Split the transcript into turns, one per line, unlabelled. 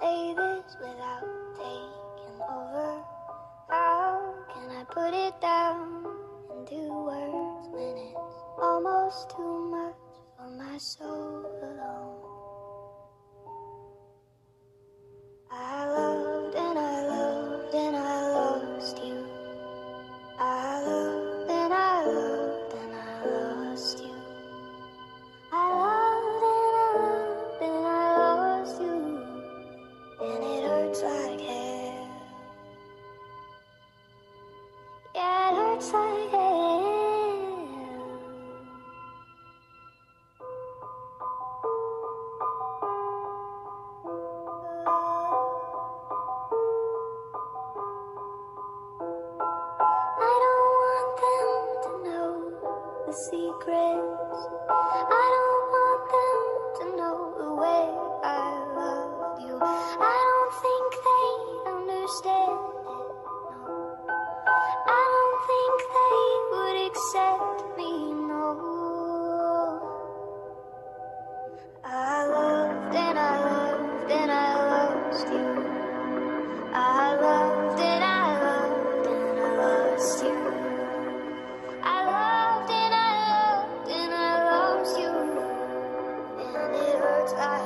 say this without taking over? How can I put it down into words when it's almost too much for my soul alone? I don't want them to know the secrets. I don't want them to know the way I love you. I words I uh,